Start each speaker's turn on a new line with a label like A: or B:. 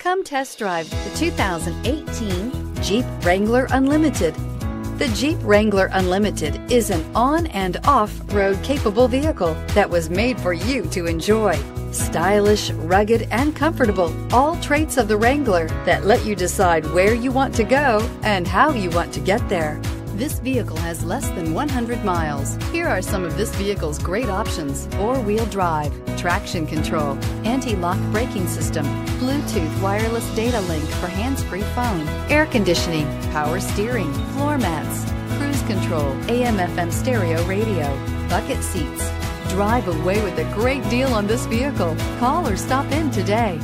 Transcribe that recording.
A: Come test drive the 2018 Jeep Wrangler Unlimited. The Jeep Wrangler Unlimited is an on and off road capable vehicle that was made for you to enjoy. Stylish, rugged, and comfortable, all traits of the Wrangler that let you decide where you want to go and how you want to get there. This vehicle has less than 100 miles. Here are some of this vehicle's great options. Four-wheel drive, traction control, anti-lock braking system, Bluetooth wireless data link for hands-free phone, air conditioning, power steering, floor mats, cruise control, AM FM stereo radio, bucket seats. Drive away with a great deal on this vehicle. Call or stop in today.